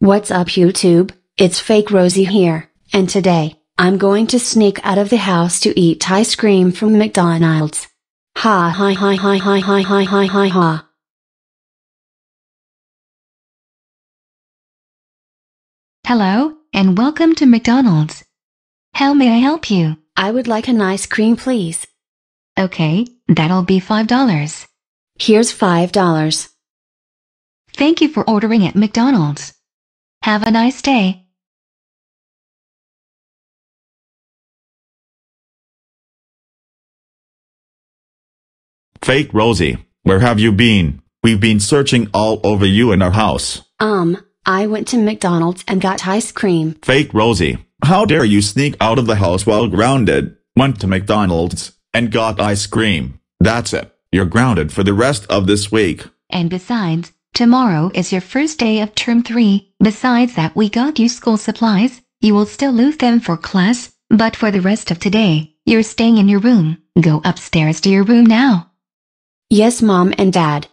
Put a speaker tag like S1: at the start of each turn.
S1: What's up YouTube, it's fake Rosie here, and today, I'm going to sneak out of the house to eat ice cream from McDonald's. Ha ha ha ha ha ha ha ha ha ha.
S2: Hello, and welcome to McDonald's. How may I help you?
S1: I would like an ice cream please.
S2: Okay, that'll be $5.
S1: Here's $5.
S2: Thank you for ordering at McDonald's. Have a nice day.
S3: Fake Rosie, where have you been? We've been searching all over you and our house.
S1: Um, I went to McDonald's and got ice cream.
S3: Fake Rosie, how dare you sneak out of the house while grounded? Went to McDonald's and got ice cream. That's it. You're grounded for the rest of this week.
S2: And besides, tomorrow is your first day of term 3. Besides that we got you school supplies, you will still lose them for class, but for the rest of today, you're staying in your room. Go upstairs to your room now.
S1: Yes mom and dad.